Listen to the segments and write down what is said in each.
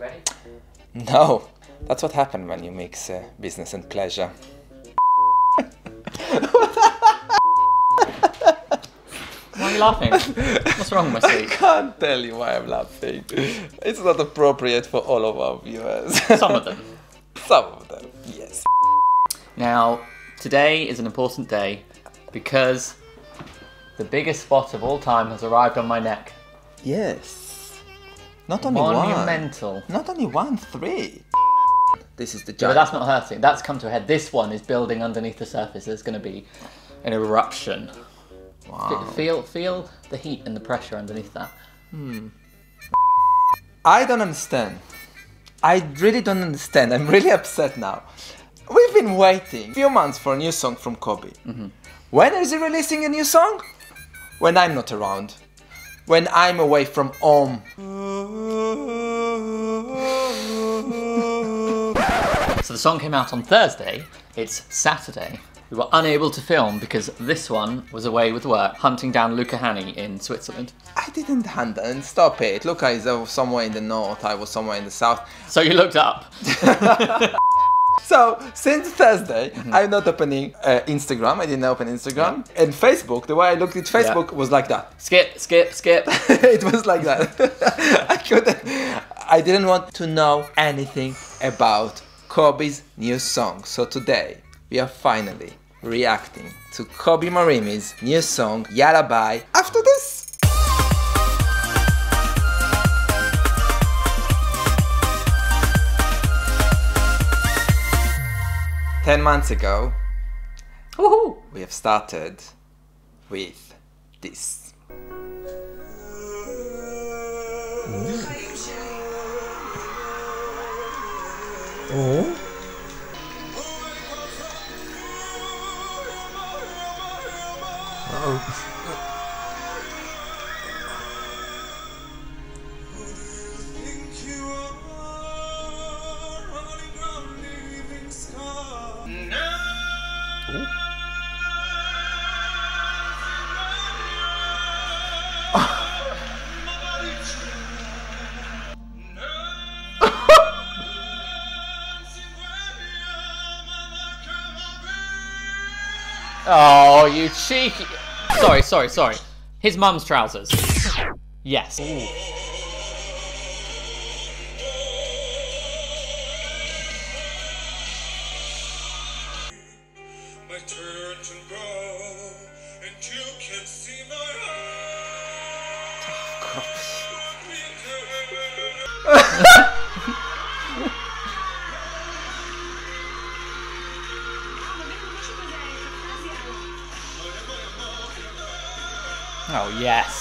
ready? No, that's what happens when you mix uh, business and pleasure. Why are you laughing? What's wrong, my I can't tell you why I'm laughing. It's not appropriate for all of our viewers. Some of them. Some of them, yes. Now, today is an important day because the biggest spot of all time has arrived on my neck. Yes. Not only one. Monumental. Not only one, three. This is the Yeah, but that's not hurting. That's come to a head. This one is building underneath the surface. There's going to be an eruption. Wow. F- Feel, feel the heat and the pressure underneath that. Hmm. I don't understand. I really don't understand. I'm really upset now. We've been waiting a few months for a new song from Kobi. When is he releasing a new song? When I'm not around. When I'm away from home. So the song came out on Thursday. It's Saturday. We were unable to film because this one was away with work, hunting down Luca Hänni in Switzerland. I didn't hunt and stop it. Look, I was somewhere in the north, I was somewhere in the south. So you looked up. So since Thursday, I'm not opening uh, Instagram. I didn't open Instagram and Facebook. The way I looked at Facebook was like that. skip, skip, skip. it was like that. I couldn't. I didn't want to know anything about Kobi's new song. So today we are finally reacting to Kobi Marimi's new song Yalla Bye. After this. Ten months ago, Woohoo! we have started with this. Oh, oh. Oh, you cheeky. Sorry, sorry, sorry. His mum's trousers. Yes. My Oh, yes.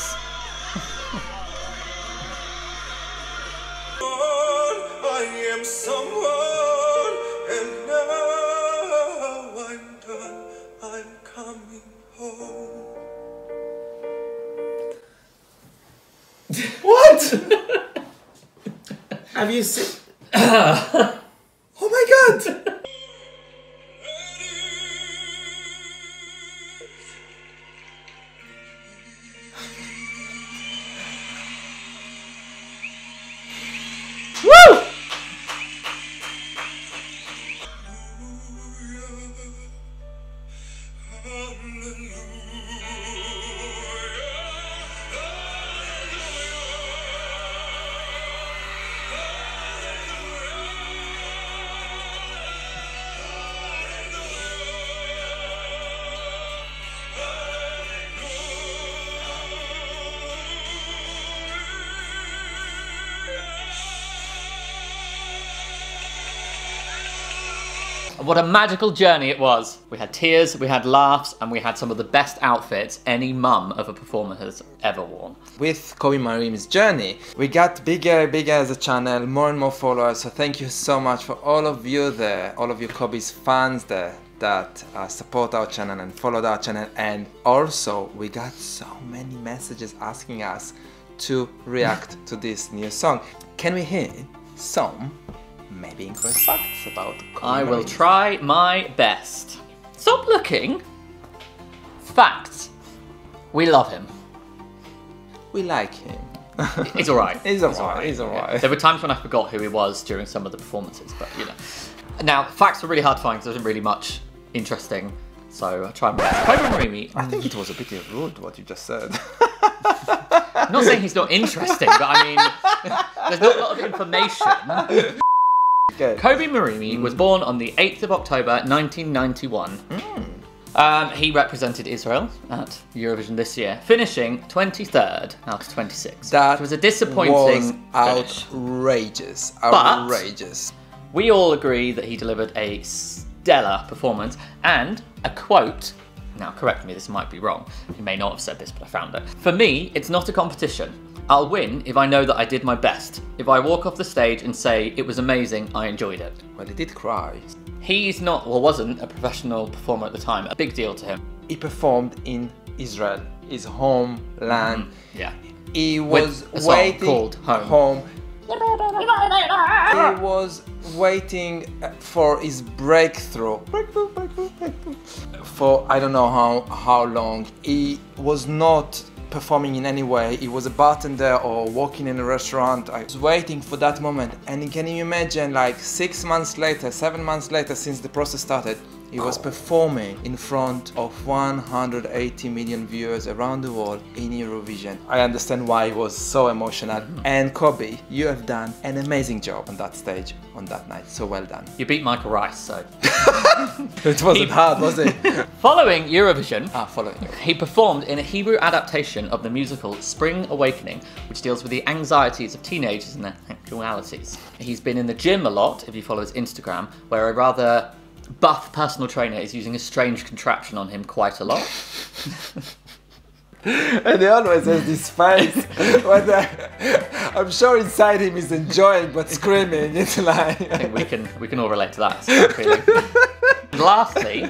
oh my god! What a magical journey it was. We had tears, we had laughs, and we had some of the best outfits any mum of a performer has ever worn. With Kobi Marimi's journey, we got bigger and bigger as a channel, more and more followers. So thank you so much for all of you there, all of you Kobi's fans there that uh, support our channel and followed our channel. And also, we got so many messages asking us to react to this new song. Can we hear some maybe incorrect facts about I will try my best. Stop looking. Facts. We love him. We like him. He's all right. He's alright, he's alright. There were times when I forgot who he was during some of the performances, but you know. Now, facts were really hard to find because there wasn't really much interesting, so I tried my best. Kobi I think it was a bit rude what you just said. I'm not saying he's not interesting, but I mean, there's not a lot of information. okay. Kobi Marimi was born on the 8th of October 1991. Um, he represented Israel at Eurovision this year, finishing 23rd out of 26. That was a disappointing was finish. outrageous. Outrageous. We all agree that he delivered a stellar performance and a quote. Now, correct me, this might be wrong. He may not have said this, but I found it. For me, it's not a competition. I'll win if I know that I did my best. If I walk off the stage and say it was amazing, I enjoyed it. Well, he did cry. He's not, well, wasn't a professional performer at the time. A big deal to him. He performed in Israel, his homeland. Mm, yeah. He was waiting called Home. He was waiting for his breakthrough. Breakthrough, breakthrough, breakthrough. For I don't know how how long. He was not performing in any way. He was a bartender or working in a restaurant. I was waiting for that moment. And can you imagine, like six months later, seven months later, since the process started, he was performing in front of 180 million viewers around the world in Eurovision. I understand why he was so emotional. And Kobi, you have done an amazing job on that stage on that night. So well done. You beat Michael Rice, so. It wasn't hard, was it? Following Eurovision, ah, following. He performed in a Hebrew adaptation of the musical Spring Awakening, which deals with the anxieties of teenagers and their sexualities. He's been in the gym a lot, if you follow his Instagram, where a rather buff personal trainer is using a strange contraption on him quite a lot. And he always has this face. the, I'm sure inside him he's enjoying but screaming. It's like I think we can we can all relate to that Lastly,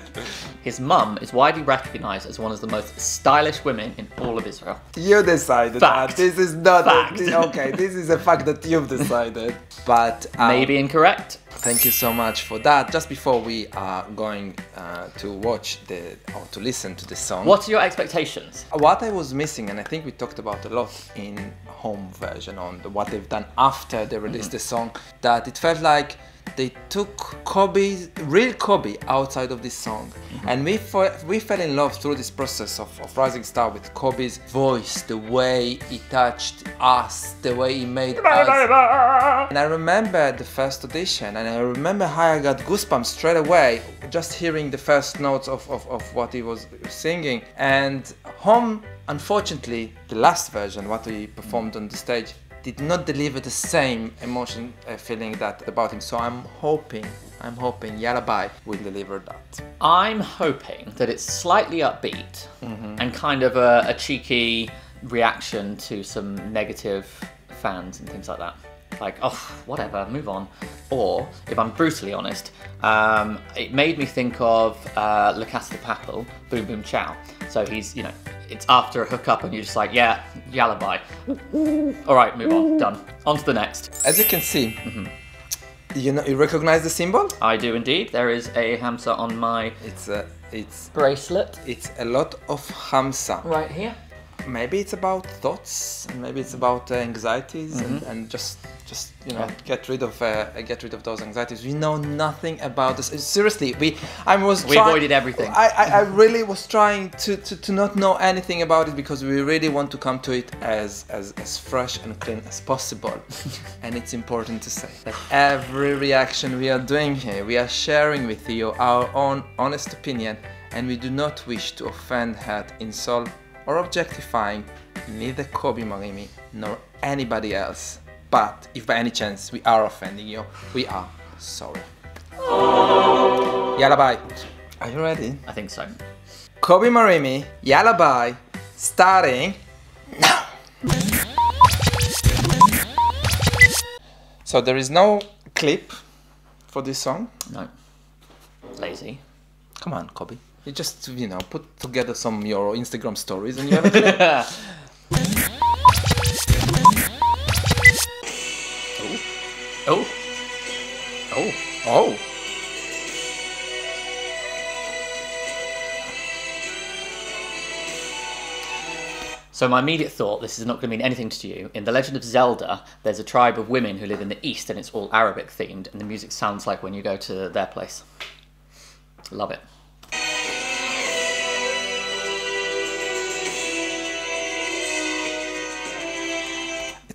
his mum is widely recognised as one of the most stylish women in all of Israel. You decided Fact. that. This is not. Fact. A, okay, this is a fact that you've decided. But um, Maybe incorrect. Thank you so much for that. Just before we are going uh, to watch the or to listen to the song, What are your expectations? what I was missing, and I think we talked about a lot in home version on the, what they've done after they released the song, that it felt like they took Kobi, real Kobi, outside of this song, mm-hmm. and we fe- we fell in love through this process of, of Rising Star with Kobi's voice, the way he touched us, the way he made us. And I remember the first audition, and I remember how I got goosebumps straight away just hearing the first notes of, of, of what he was singing. And Home, unfortunately, the last version, what he performed on the stage, did not deliver the same emotion uh, feeling that about him. So I'm hoping, I'm hoping Yalla Bye will deliver that. I'm hoping that it's slightly upbeat and kind of a, a cheeky reaction to some negative fans and things like that. Like, oh, whatever, move on. Or, if I'm brutally honest, um, it made me think of uh, La Casa de Papel, Boom Boom Chow. So he's, you know, it's after a hookup and you're just like, yeah, yalla bye. All right, move on, done. On to the next. As you can see, you know, you recognize the symbol? I do indeed. There is a hamster on my It's a, it's, bracelet it's a lot of Hamsa. right here. Maybe it's about thoughts maybe it's about uh, anxieties and, Mm-hmm. and just just you know get rid of uh, get rid of those anxieties we know nothing about this seriously we i was We avoided everything. I, I i really was trying to, to to not know anything about it because we really want to come to it as as as fresh and clean as possible and it's important to say that every reaction we are doing here we are sharing with you our own honest opinion and we do not wish to offend hurt insult or objectifying neither Kobi Marimi nor anybody else. But if by any chance we are offending you, we are sorry. Yalla bye. Are you ready? I think so. Kobi Marimi, Yalla bye, starting now. So there is no clip for this song. No. Lazy. Come on, Kobi. You just you know put together some your Instagram stories and you have a clip. Oh. oh. Oh. oh. So my immediate thought, this is not going to mean anything to you. In The Legend of Zelda, there's a tribe of women who live in the east, and it's all Arabic themed, and the music sounds like when you go to their place. Love it.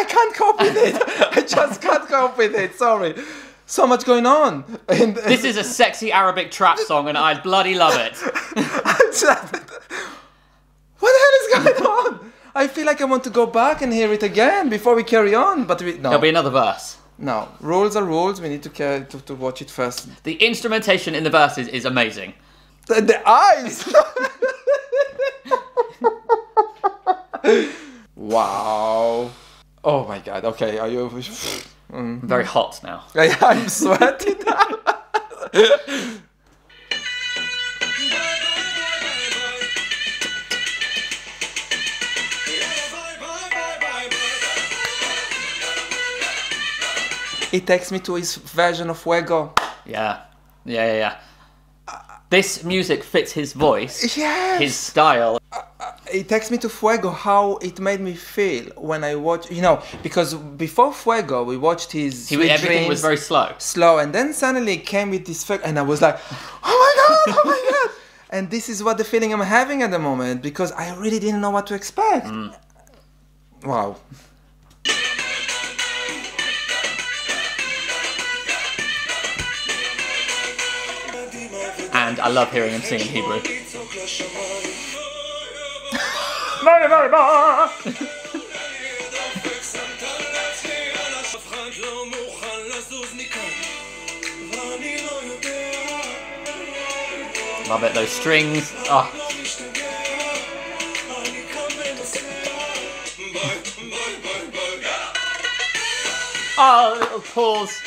I, can't cope with it. I just can't cope with it. Sorry. So much going on. And, This is a sexy Arabic trap song, and I bloody love it. What the hell is going on? I feel like I want to go back and hear it again before we carry on. But we, no, There'll be another verse. no. Rules are rules. We need to, carry, to to watch it first. The instrumentation in the verses is amazing. The, the eyes. wow. Oh my god. Okay. Are you? Mm. Very hot now. I, I'm sweating now. It takes me to his version of Fuego. Yeah, yeah, yeah, yeah. This music fits his voice, Yes. his style. It takes me to Fuego. How it made me feel when I watched, You know, because before Fuego, we watched his. He, everything was very slow. slow, and then suddenly it came with this, and I was like, "Oh my god! Oh my god!" And this is what the feeling I'm having at the moment because I really didn't know what to expect. Mm. Wow. And I love hearing him sing in Hebrew very, very much. Love it, those strings. Ah. Oh. oh, little pause.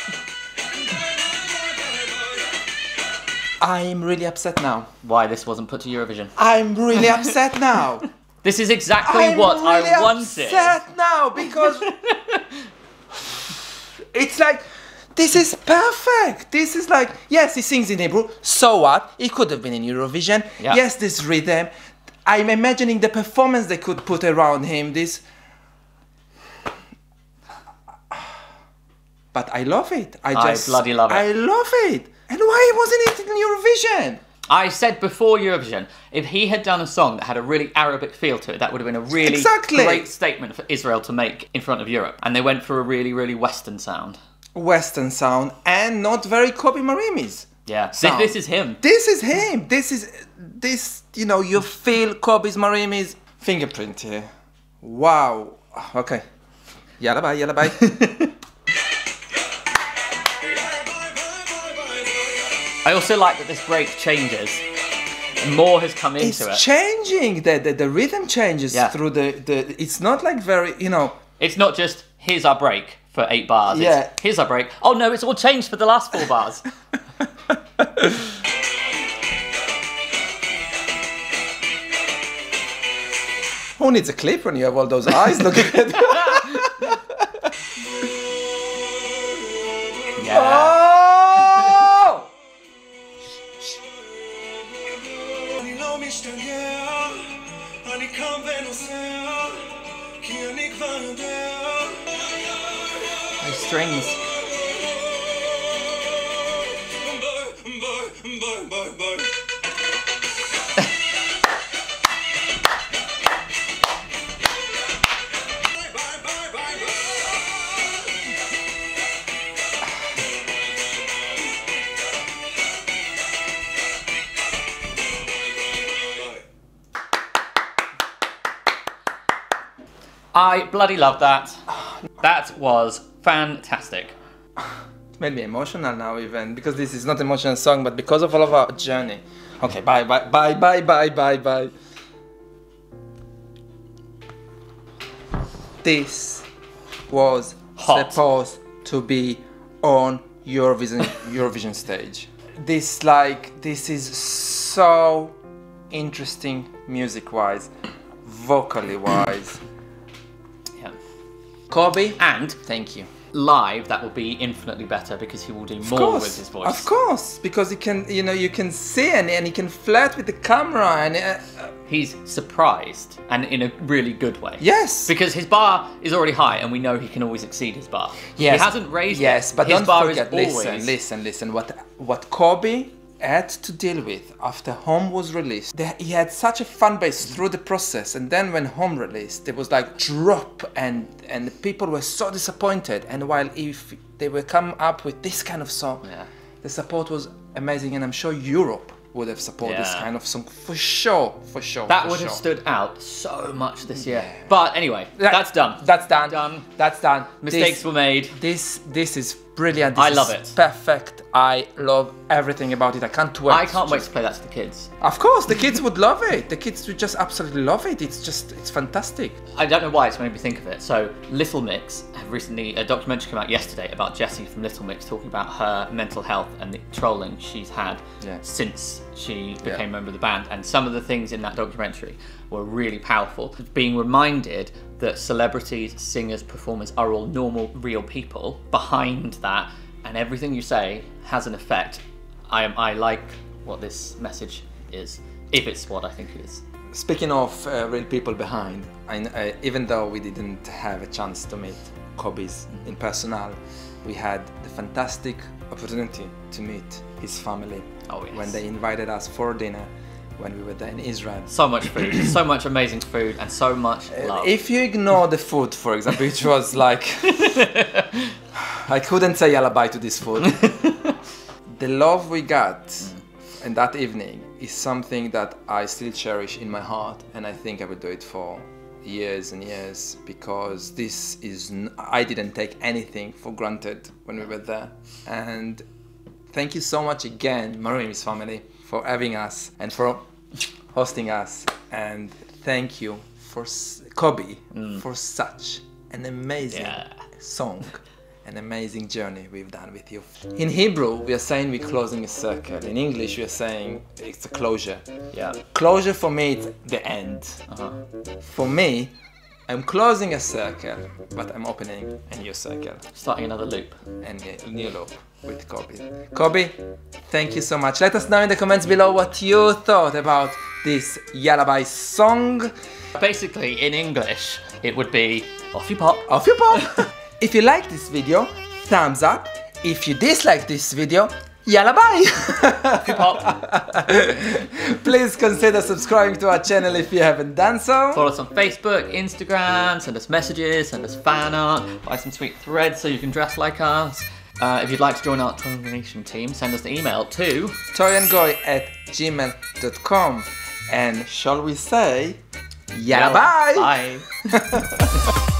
I'm really upset now. Why this wasn't put to Eurovision? I'm really upset now. This is exactly I'm what really I wanted. upset now because it's like this is perfect. This is like yes, he sings in Hebrew. So what? He could have been in Eurovision. Yeah. Yes, this rhythm. I'm imagining the performance they could put around him. This. But I love it. I just I bloody love it. I love it. And why wasn't it in Eurovision? I said before Eurovision, if he had done a song that had a really Arabic feel to it, that would have been a really Exactly. great statement for Israel to make in front of Europe. And they went for a really, really Western sound. Western sound and not very Kobi Marimis. Yeah, this, this is him. This is him. This is this. You know, you feel Kobi's Marimi's fingerprint here. Wow. Okay. Yalla bye. Yalla bye. I also like that this break changes. More has come it's into it. It's changing. The, the the rhythm changes Yeah. through the the. It's not like very. You know. It's not just here's our break for eight bars. It's, Yeah. here's our break. Oh no, it's all changed for the last four bars. Who needs a clip when you have all those eyes looking at you? Yeah. Oh! strings. I bloody love that. That was fantastic. made me emotional now even because this is not emotional song but because of all of our journey okay bye bye bye bye bye bye bye this was Hot. supposed to be on your Eurovision Eurovision stage this like this is so interesting music wise vocally wise. Kobi And thank you live, that will be infinitely better because he will do Of more course, with his voice. Of course, because you can, you know, you can see and, and you can flirt with the camera and uh, He's surprised and in a really good way. yes, Because his bar is already high, and we know he can always exceed his bar. yes, He hasn't raised Yes, it. but his don't bar forget. is Listen, always listen, listen. What what Kobi had to deal with after Home was released, he had such a fan base through the process, and then when Home released, it was like drop, and and people were so disappointed. And while if they were come up with this kind of song, Yeah. the support was amazing, and I'm sure Europe would have supported this kind of song for sure, for sure. That for would have stood out so much this year. But anyway, That- that's done. That's done. Done. That's done. Mistakes This- were made. This this is brilliant. This I love it. Perfect. I love everything about it. I can't wait. I can't wait to play that to the kids. Of course, the kids would love it. The kids would just absolutely love it. It's just it's fantastic. I don't know why it's made me think of it. So Little Mix have recently a documentary came out yesterday about Jesy from Little Mix talking about her mental health and the trolling she's had Yeah. since she became Yeah. a member of the band. And some of the things in that documentary were really powerful. Being reminded that celebrities, singers, performers are all normal, real people behind that, and everything you say has an effect. I am I like what this message is, if it's what I think it is. Speaking of uh, real people behind, I, I, even though we didn't have a chance to meet Kobi's in personal, we had the fantastic opportunity to meet his family Oh, yes. when they invited us for dinner when we were there in Israel. So much food, so much amazing food, and so much uh, love. If you ignore the food, for example, which was like, I couldn't say yalla bye to this food. the love we got mm. in that evening is something that I still cherish in my heart, and I think I will do it for years and years because this is n- I didn't take anything for granted when we were there, and thank you so much again, Marimi's family, for having us and for hosting us. And thank you for s- Kobi for such an amazing Yeah. song, an amazing journey we've done with you. In Hebrew, we are saying we're closing a circle. In English, we are saying it's a closure. yeah. Closure for me, it's the end. Uh-huh. For me, I'm closing a circle, but I'm opening a new circle Starting another loop. and a new loop with Kobi. Kobi, thank you so much. Let us know in the comments below what you thought about this Yalla Bye song. Basically, in English, it would be off you pop. Off you pop! if you like this video, thumbs up. If you dislike this video, you pop. Please consider subscribing to our channel if you haven't done so. Follow us on Facebook, Instagram, send us messages, send us fan art, buy some sweet threads so you can dress like us. Uh, if you'd like to join our donation team, send us an email to toyandgoy at gmail.com. And shall we say, Yalabai! Bye.